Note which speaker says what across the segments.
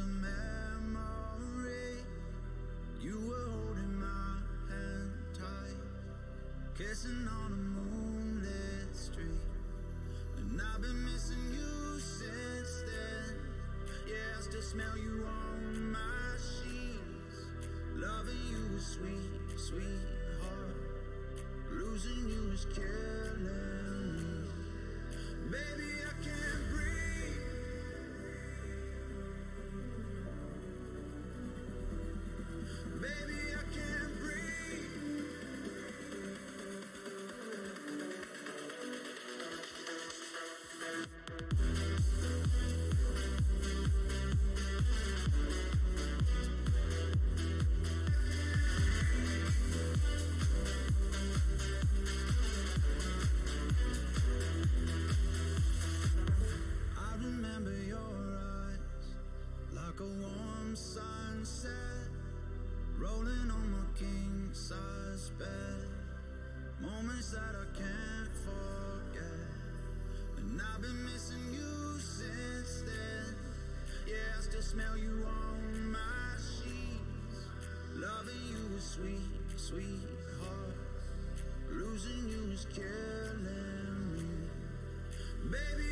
Speaker 1: a memory. You were holding my hand tight, kissing on a moonlit street. And I've been missing you since then. Yeah, I still smell you on my sheets. Loving you is sweet, sweetheart. Losing you is killing me. Baby, smell you on my sheets. Loving you is sweet, sweetheart. Losing you is killing me. Baby,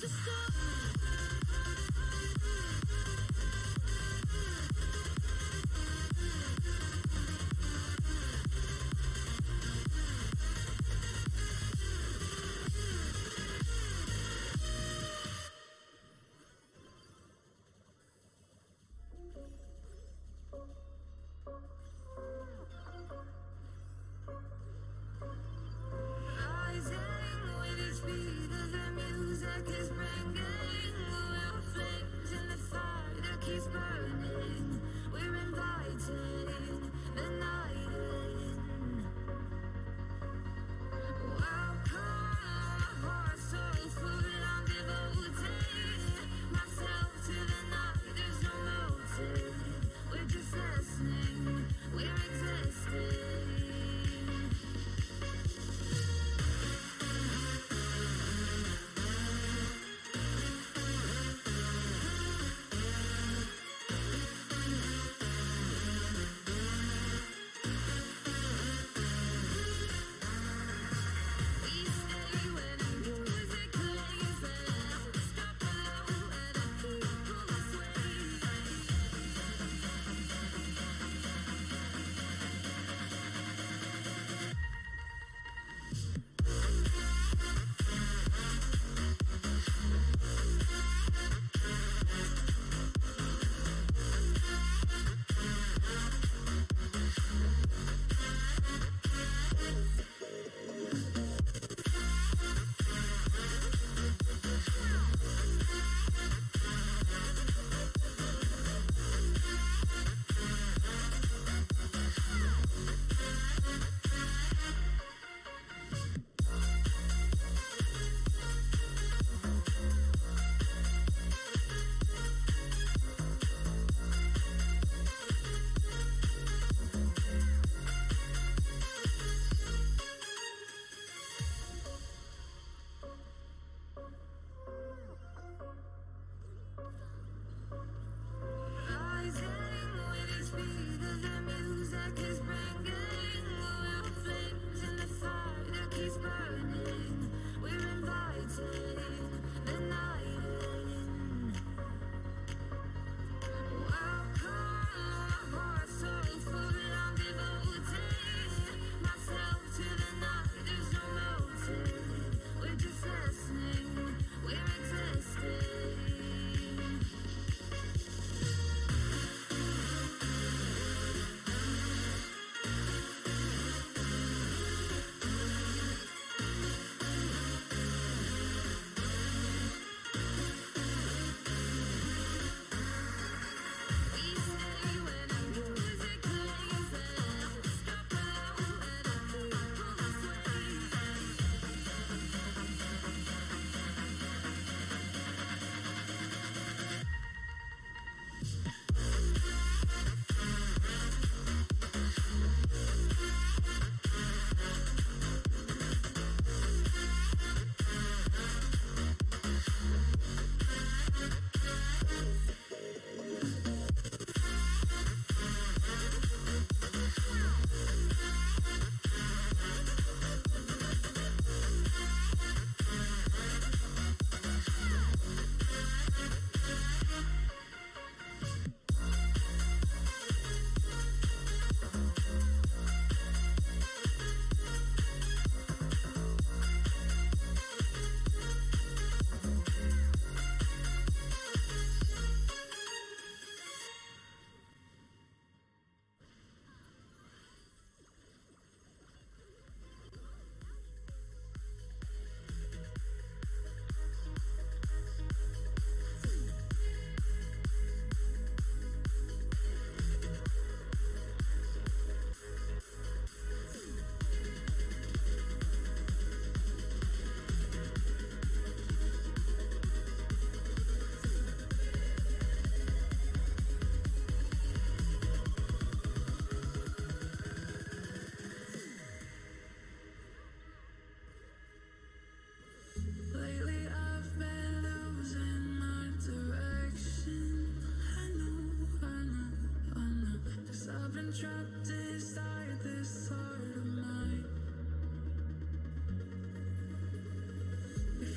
Speaker 2: the stars.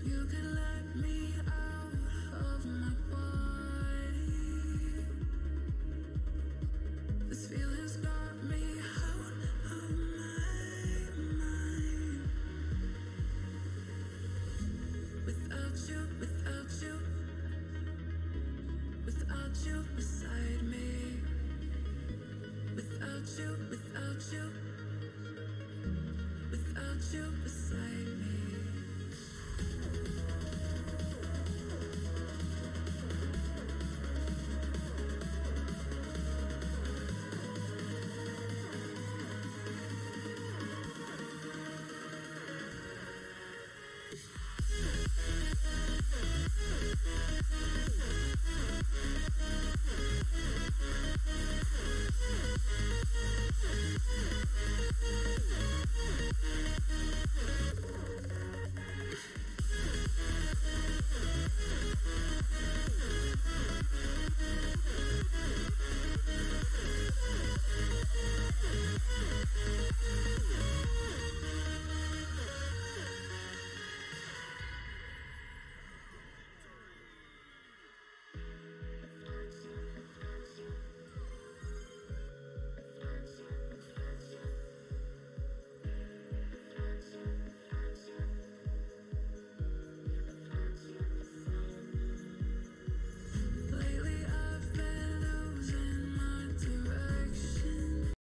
Speaker 2: You could let me out of my body,